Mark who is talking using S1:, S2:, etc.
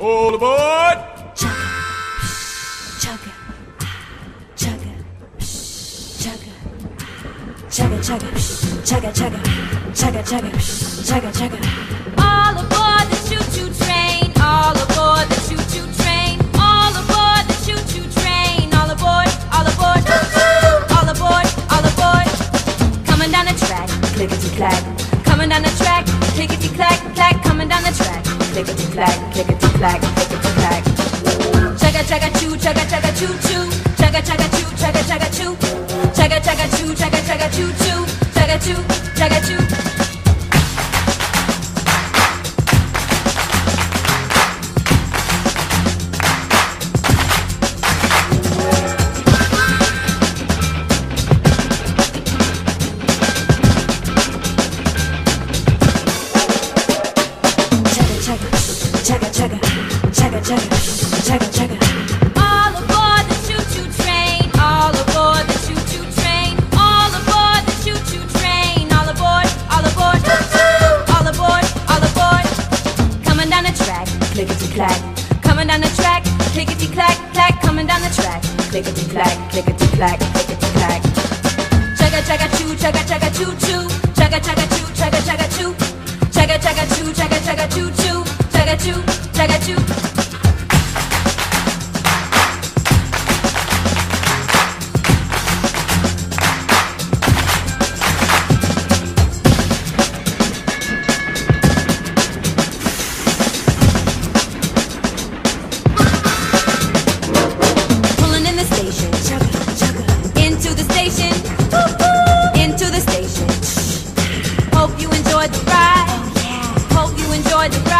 S1: All aboard!
S2: Chugga, chugga, chugga, chugga, chugga, chugga, chugga, chugga, chugga, chugga, chugga.
S3: All coming down the track,
S2: clickety clack
S3: clack. Coming down the track,
S2: clickety clack, clickety clack, clickety clack.
S3: chugga chugga choo, chugga chugga choo choo, chugga chugga choo, chugga chugga choo, chugga chugga choo, chugga chugga choo choo, chugga choo, chugga choo.
S2: Chugga, chugga, chugga, chugga, chugga, chugga.
S3: All aboard the choo-choo train. All aboard the choo-choo train. All aboard the choo-choo train. All aboard, all aboard, all aboard, all aboard. Coming down the track,
S2: Clickety clack,
S3: coming down the track, clickety clack clack. Coming down the track,
S2: clickety clack, clickety clack, clickety clack.
S3: chugga chugga choo, chugga chugga choo choo, chugga chugga choo, chugga chugga choo, you, I. Pulling in the station, into the station, Woo-hoo! into the station.
S2: Hope you
S3: enjoyed the ride. Oh, yeah. Hope you enjoyed the ride.